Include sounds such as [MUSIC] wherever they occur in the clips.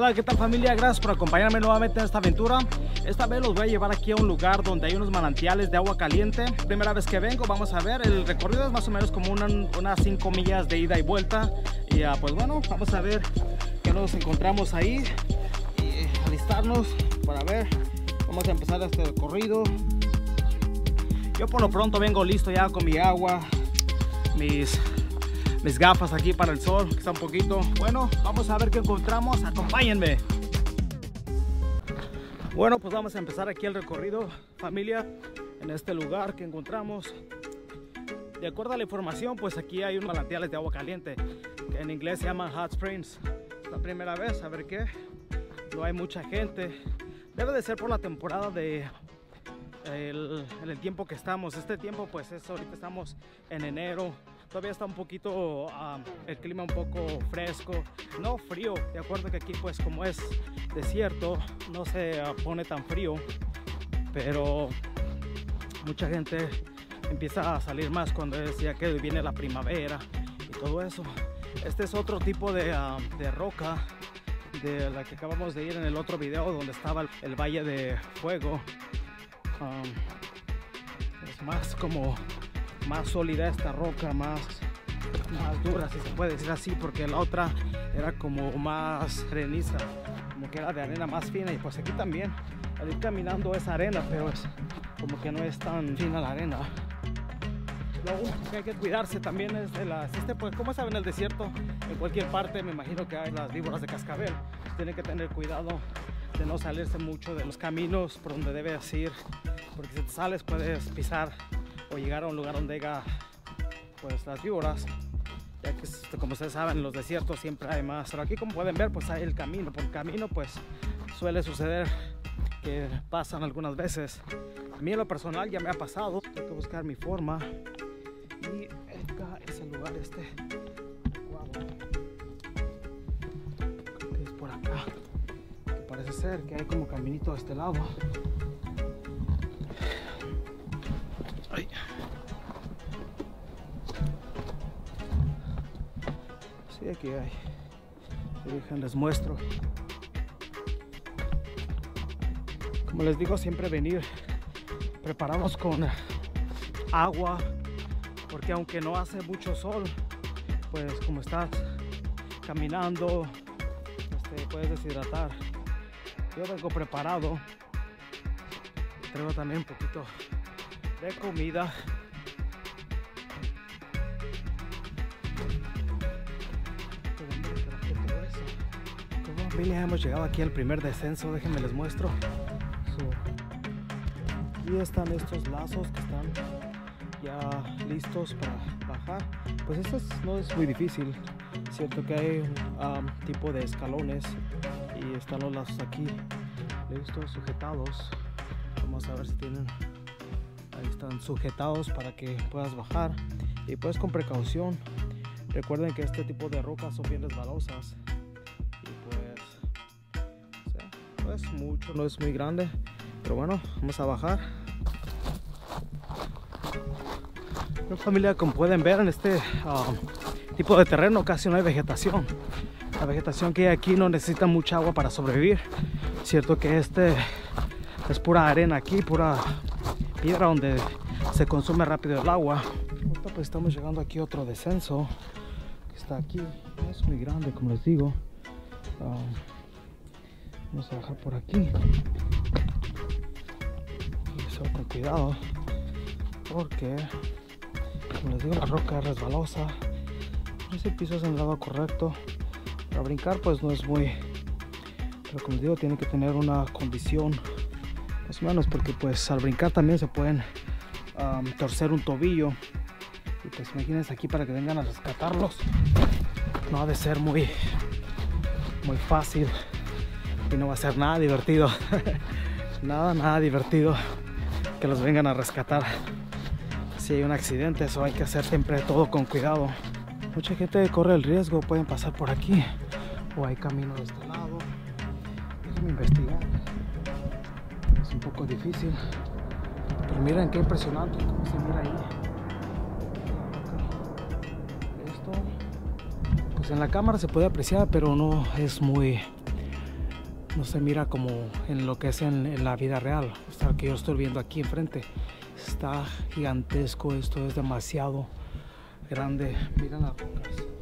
Hola, ¿qué tal familia? Gracias por acompañarme nuevamente en esta aventura. Esta vez los voy a llevar aquí a un lugar donde hay unos manantiales de agua caliente. Primera vez que vengo, vamos a ver, el recorrido es más o menos como unas 5 millas de ida y vuelta. Y uh, pues bueno, vamos a ver qué nos encontramos ahí y alistarnos para ver. Vamos a empezar este recorrido. Yo por lo pronto vengo listo ya con mi agua, mis gafas aquí para el sol, está un poquito. Bueno, vamos a ver qué encontramos. Acompáñenme. Bueno, pues vamos a empezar aquí el recorrido, familia, en este lugar que encontramos. De acuerdo a la información, pues aquí hay unos manantiales de agua caliente, que en inglés se llaman hot springs. La primera vez, a ver qué. No hay mucha gente. Debe de ser por la temporada de el, el tiempo que estamos. Este tiempo, pues es ahorita estamos en enero, todavía está un poquito el clima un poco fresco, no frío, de acuerdo que aquí pues como es desierto no se pone tan frío, pero mucha gente empieza a salir más cuando es ya que viene la primavera y todo eso. Este es otro tipo de, de roca de la que acabamos de ir en el otro video donde estaba el, Valle de Fuego. es más como más sólida esta roca, más, más dura, si se puede decir así, porque la otra era como más areniza, como que era de arena más fina. Y pues aquí también, al ir caminando es arena, pero es como que no es tan fina la arena. Lo único que hay que cuidarse también es de las, este, pues como saben en el desierto, en cualquier parte me imagino que hay las víboras de cascabel. Tienen que tener cuidado de no salirse mucho de los caminos por donde debes ir, porque si te sales puedes pisar o llegar a un lugar donde haya pues las víboras ya que este, como ustedes saben en los desiertos siempre hay más pero aquí como pueden ver pues hay el camino por el camino pues suele suceder que pasan algunas veces. A mí en lo personal ya me ha pasado tengo que buscar mi forma y acá es el lugar este es por acá parece ser que hay como caminito de este lado Sí, aquí hay. les muestro. Como les digo, siempre venir preparados con agua, porque aunque no hace mucho sol, pues como estás caminando, este, puedes deshidratar. Yo vengo preparado. Traigo también un poquito de comida. Como familia hemos llegado aquí al primer descenso, déjenme les muestro. y están estos lazos que están ya listos para bajar. Pues esto no es muy difícil, cierto que hay un tipo de escalones y están los lazos aquí listos, sujetados. Vamos a ver si tienen ahí están sujetados para que puedas bajar. Y pues con precaución. Recuerden que este tipo de rocas son bien resbalosas. Y pues no es mucho no es muy grande. Pero bueno vamos a bajar. Familia como pueden ver en este um, tipo de terreno casi no hay vegetación. La vegetación que hay aquí no necesita mucha agua para sobrevivir. Cierto que este es pura arena aquí pura piedra donde se consume rápido el agua. pues estamos llegando aquí a otro descenso que está aquí. Es muy grande, como les digo. Ah, vamos a bajar por aquí. Y con cuidado porque, como les digo, la roca es resbalosa. Ese piso es en el lado correcto. Para brincar, pues no es muy. Pero como les digo, tiene que tener una condición más o menos porque pues al brincar también se pueden torcer un tobillo. Y pues imagínense aquí para que vengan a rescatarlos. No ha de ser muy muy fácil. Y no va a ser nada divertido. [LAUGHS] Nada nada divertido que los vengan a rescatar. Si hay un accidente eso hay que hacer siempre todo con cuidado. Mucha gente corre el riesgo pueden pasar por aquí o hay camino de este lado. Déjenme investigar un poco difícil. Pero miren qué impresionante cómo se mira ahí. Esto, pues en la cámara se puede apreciar, pero no es muy, no se mira como en lo que es en, la vida real. O sea, que yo estoy viendo aquí enfrente. Está gigantesco, esto es demasiado grande. Miren las rocas.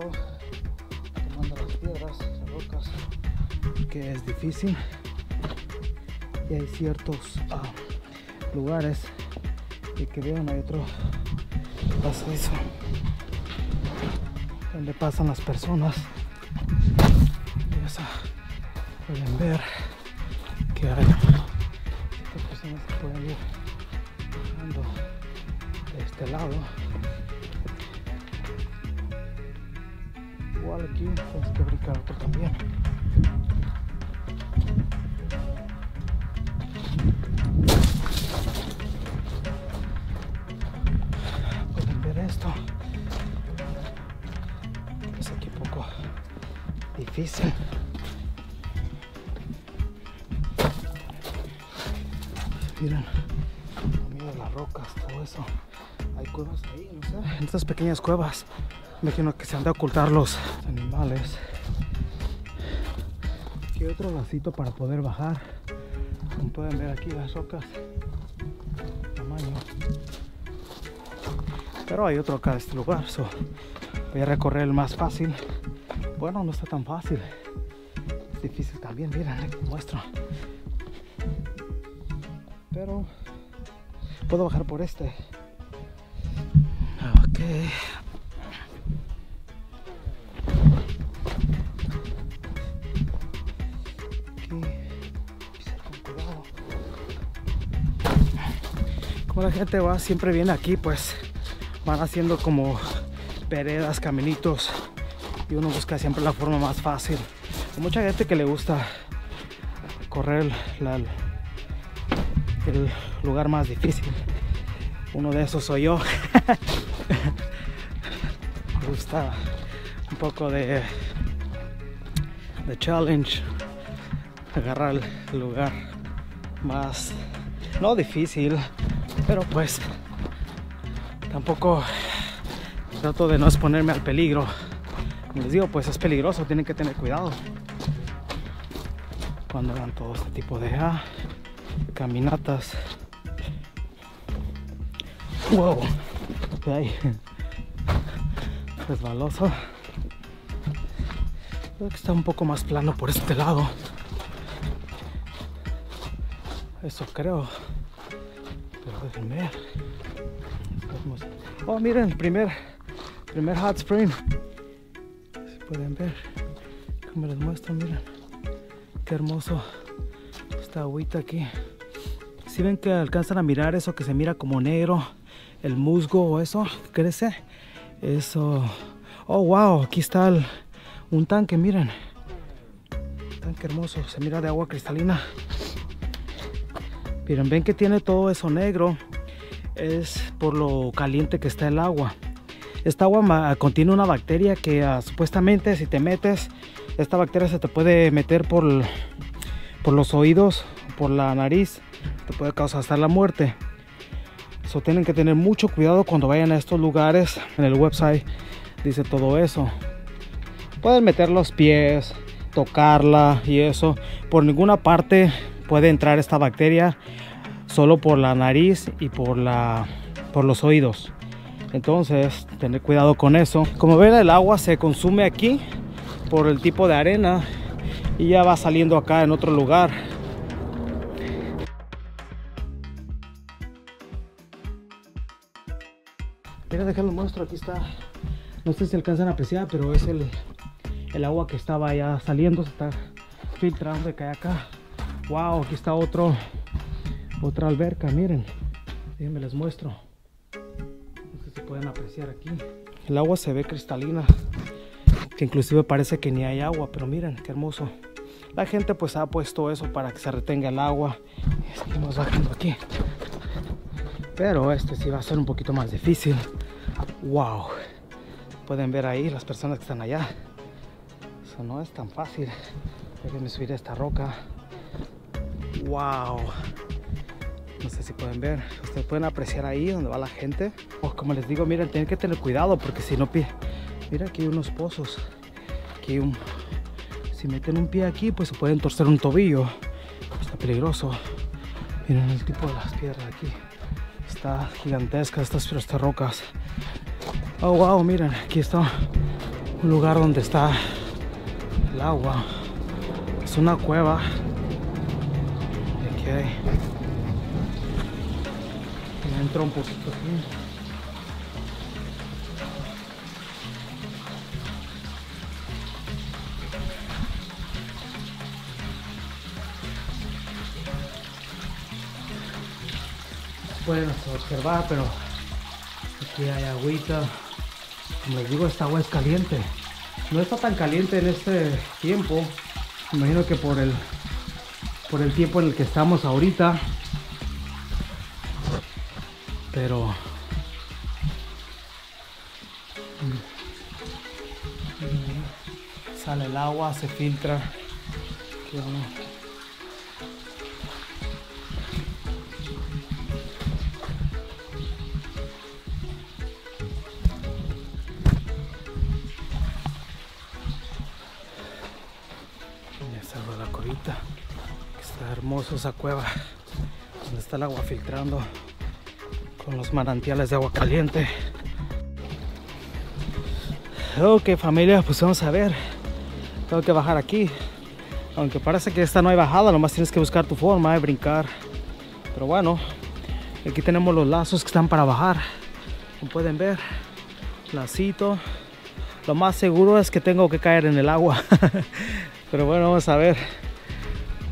Tomando las piedras, las rocas, que es difícil. Y hay ciertos ah, lugares y que vean hay otro pasadizo donde pasan las personas. Y eso pueden ver que hay personas que pueden ir de este lado aquí tienes que brincar otro también. Pueden ver esto. Es aquí un poco difícil. Miren miren las rocas todo eso. Hay cuevas ahí no sé. En estas pequeñas cuevas imagino que se han de ocultar los animales. Aquí otro lacito para poder bajar como pueden ver aquí las rocas tamaño. Pero hay otro acá de este lugar voy a recorrer el más fácil. Bueno no está tan fácil. Es difícil también miren les muestro. Pero puedo bajar por este. Ok la gente va siempre viene aquí pues van haciendo como veredas caminitos y uno busca siempre la forma más fácil. Hay mucha gente que le gusta correr el lugar más difícil. Uno de esos soy yo. [LAUGHS] Me gusta un poco de de challenge agarrar el lugar más no difícil pero pues tampoco trato de no exponerme al peligro. Como les digo pues es peligroso tienen que tener cuidado cuando hagan todo este tipo de ah, caminatas. Wow. Ok resbaloso. Creo que está un poco más plano por este lado. Eso creo oh miren primer primer hot spring. Si pueden ver como les muestro miren. Qué hermoso esta agüita aquí. Si ven que alcanzan a mirar eso que se mira como negro el musgo o eso crece. Eso. Oh wow aquí está un tanque miren. Tanque hermoso se mira de agua cristalina. Miren ven que tiene todo eso negro es por lo caliente que está el agua esta agua contiene una bacteria que ah, supuestamente si te metes esta bacteria se te puede meter por, por los oídos por la nariz te puede causar hasta la muerte So, tienen que tener mucho cuidado cuando vayan a estos lugares. En el website dice todo eso. Pueden meter los pies, tocarla y eso. Por ninguna parte puede entrar esta bacteria. Solo por la nariz y por, la, por los oídos. Entonces, tener cuidado con eso. Como ven, el agua se consume aquí por el tipo de arena y ya va saliendo acá en otro lugar. Mira, déjalo muestro, aquí está. No sé si alcanzan a apreciar, pero es el, el agua que estaba ya saliendo, se está filtrando de acá. Wow, aquí está otro, otra alberca, miren. Déjenme les muestro. No sé si pueden apreciar aquí. El agua se ve cristalina, que inclusive parece que ni hay agua, pero miren qué hermoso. La gente pues ha puesto eso para que se retenga el agua. Y seguimos bajando aquí. Pero este sí va a ser un poquito más difícil. Wow. Pueden ver ahí las personas que están allá. Eso no es tan fácil. Déjenme subir esta roca. Wow. No sé si pueden ver. Ustedes pueden apreciar ahí donde va la gente. Oh, como les digo, miren, tienen que tener cuidado porque si no... Mira, aquí unos pozos. Aquí un... Si meten un pie aquí, pues se pueden torcer un tobillo. Está peligroso. Miren el tipo de las piedras aquí. Está gigantesca estas, estas rocas. Oh, wow, miren, aquí está un lugar donde está el agua. Es una cueva. Aquí hay poquito aquí. Pueden observar, pero aquí hay agüita. Como les digo, esta agua es caliente. No está tan caliente en este tiempo. Imagino que por el por el tiempo en el que estamos ahorita pero sale el agua, se filtra. La corita. Está hermoso esa cueva. Donde está el agua filtrando con los manantiales de agua caliente. Ok familia, pues vamos a ver. Tengo que bajar aquí. Aunque parece que esta no hay bajada, nomás tienes que buscar tu forma de brincar. Pero bueno, aquí tenemos los lazos que están para bajar. Como pueden ver, lacito. Lo más seguro es que tengo que caer en el agua. [LAUGHS] Pero bueno, vamos a ver.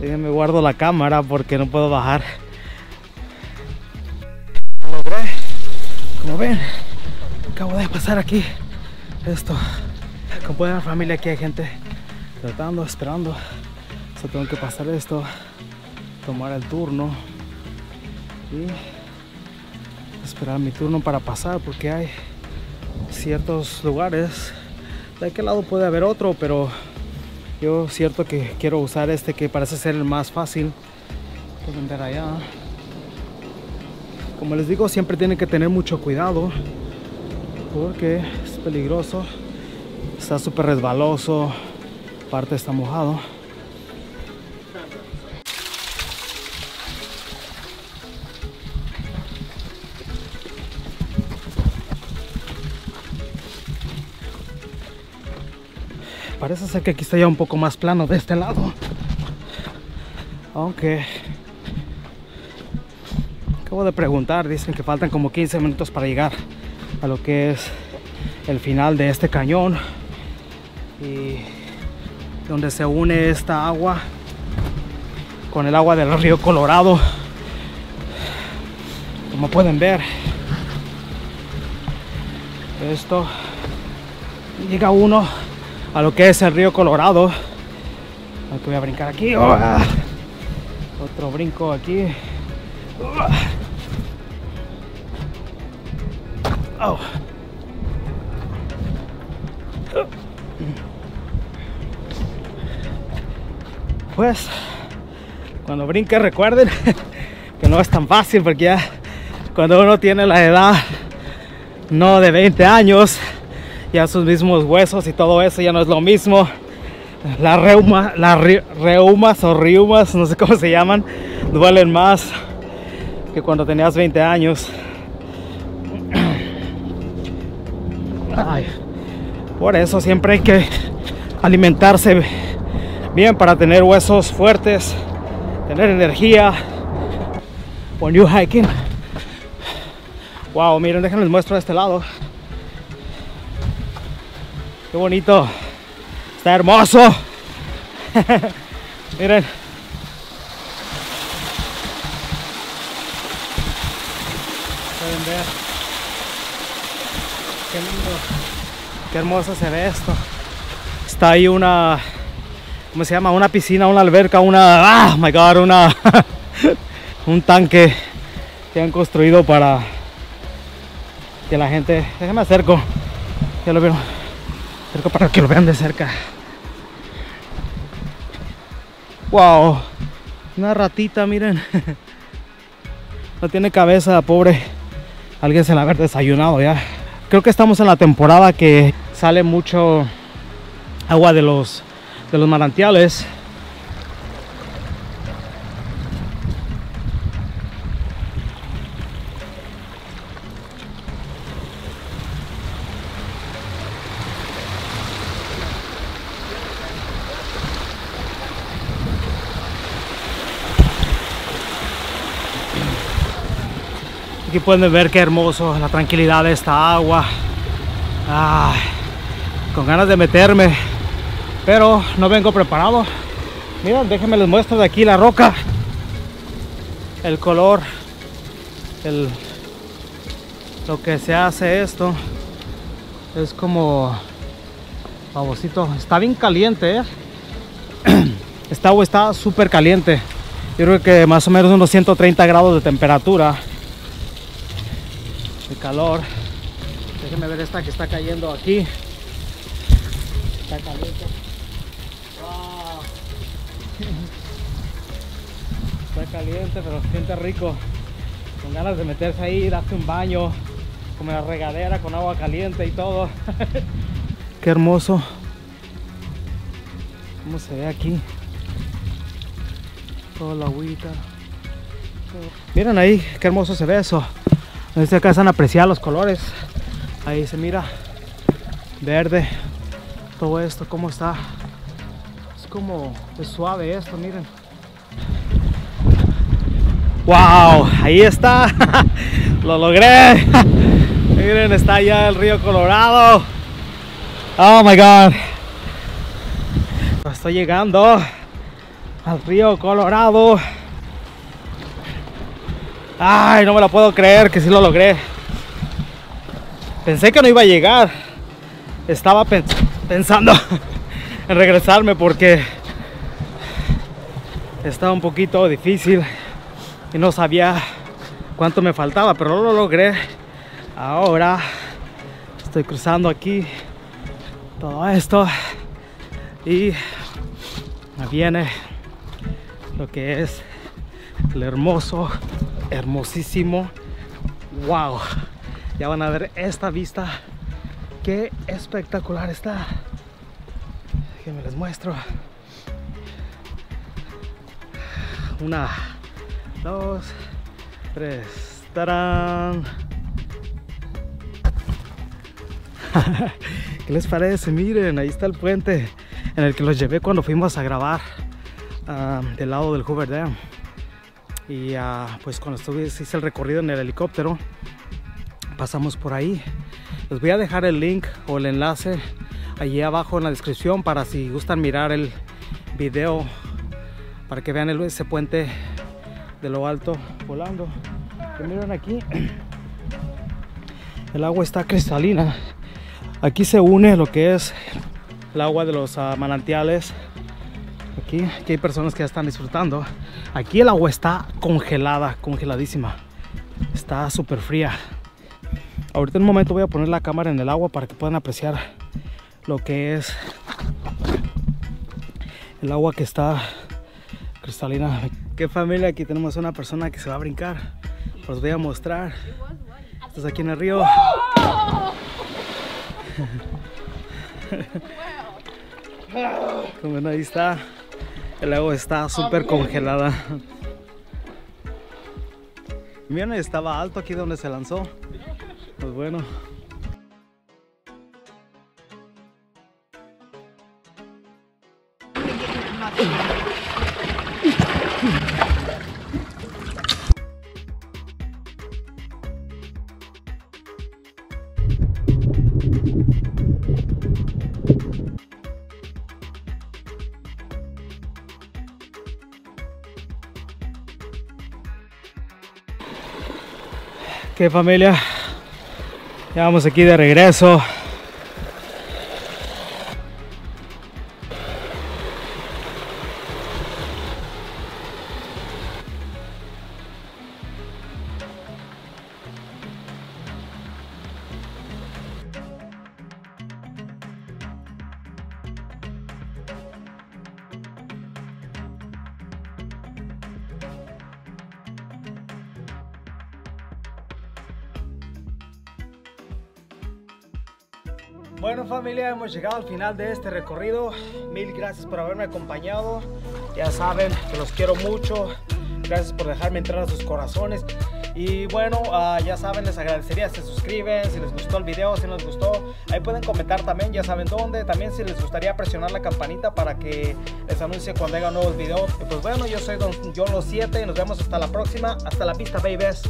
Déjenme guardo la cámara porque no puedo bajar. Ven. Acabo de pasar aquí. Esto como pueden ver familia aquí hay gente tratando esperando. So tengo que pasar esto tomar el turno y esperar mi turno para pasar porque hay ciertos lugares. De aquel lado puede haber otro pero yo cierto que quiero usar este que parece ser el más fácil pueden ver allá como les digo, siempre tienen que tener mucho cuidado porque es peligroso. Está súper resbaloso, parte está mojado. Parece ser que aquí está ya un poco más plano de este lado. Aunque Acabo de preguntar, dicen que faltan como 15 minutos para llegar a lo que es el final de este cañón. Y donde se une esta agua con el agua del río Colorado. Como pueden ver esto llega uno a lo que es el río Colorado. Voy a brincar aquí. Otro brinco aquí. Oh. Pues cuando brinque recuerden [LAUGHS] que no es tan fácil porque ya cuando uno tiene la edad no de 20 años ya sus mismos huesos y todo eso ya no es lo mismo las reumas o riumas, no sé cómo se llaman, duelen más que cuando tenías 20 años. Por eso siempre hay que alimentarse bien para tener huesos fuertes, tener energía. When you hiking. Wow, miren, déjenme les muestro de este lado. Qué bonito. Está hermoso. [LAUGHS] miren. Pueden ver. Qué lindo. Qué hermoso se ve esto. Está ahí una, ¿cómo se llama? Una piscina, una alberca, una, ah, my god, una, [LAUGHS] un tanque que han construido para que la gente... Déjame acerco. Ya lo veo. Acerco para que lo vean de cerca. Wow. Una ratita, miren. [LAUGHS] No tiene cabeza, pobre. Alguien se la haber desayunado ya. Creo que estamos en la temporada que sale mucho agua de los de los manantiales. Aquí pueden ver qué hermoso la tranquilidad de esta agua. Con ganas de meterme, pero no vengo preparado. Miren, déjenme les muestro de aquí la roca. El color, el, lo que se hace esto es como babosito. Está bien caliente, ¿eh? Esta agua está súper caliente. Yo creo que más o menos unos 130 grados de temperatura de calor. Déjenme ver esta que está cayendo aquí. Está caliente. Wow. Está caliente, pero se siente rico. Con ganas de meterse ahí, darse un baño, como la regadera con agua caliente y todo. [LAUGHS] Qué hermoso. ¿Cómo se ve aquí? Toda la agüita. Miren ahí, qué hermoso se ve eso. No se alcanzan a apreciar los colores. Ahí se mira verde. Todo esto, cómo está. Es como es suave esto, miren. ¡Wow! Ahí está. [LAUGHS] Lo logré. [LAUGHS] miren, está allá el río Colorado. Oh my god. Estoy llegando al río Colorado. Ay, no me lo puedo creer que sí lo logré. Pensé que no iba a llegar. Estaba pensando [LAUGHS] en regresarme porque estaba un poquito difícil y no sabía cuánto me faltaba, pero lo logré. Ahora estoy cruzando aquí todo esto y me viene lo que es el hermoso hermosísimo. Wow. Ya van a ver esta vista. Qué espectacular está. me les muestro. Una, dos, tres. ¡Tarán! [LAUGHS] ¿Qué les parece? Miren, ahí está el puente en el que los llevé cuando fuimos a grabar ah, del lado del Hoover Dam y uh, pues cuando estuve hice el recorrido en el helicóptero pasamos por ahí. Les voy a dejar el link o el enlace allí abajo en la descripción para si gustan mirar el video para que vean ese puente de lo alto volando. Miren aquí [CLEARS THROAT] el agua está cristalina. Aquí se une lo que es el agua de los uh, manantiales. Aquí, aquí hay personas que ya están disfrutando Aquí el agua está congelada, congeladísima. Está súper fría. Ahorita en un momento voy a poner la cámara en el agua para que puedan apreciar lo que es el agua que está cristalina. Qué familia, aquí tenemos una persona que se va a brincar. Os voy a mostrar. Estás aquí en el río. [LAUGHS] Como ahí está. El agua está súper congelada. Miren, estaba alto aquí donde se lanzó. Pues bueno. Que familia, ya vamos aquí de regreso. Bueno familia, hemos llegado al final de este recorrido. Mil gracias por haberme acompañado. Ya saben que los quiero mucho. Gracias por dejarme entrar a sus corazones. Y bueno, uh, ya saben, les agradecería si se suscriben, si les gustó el video, si no les gustó. Ahí pueden comentar también, ya saben dónde. También si les gustaría presionar la campanita para que les anuncie cuando haya nuevos videos. Y pues bueno, yo soy Don John Los 7 y nos vemos hasta la próxima. Hasta la vista, babies.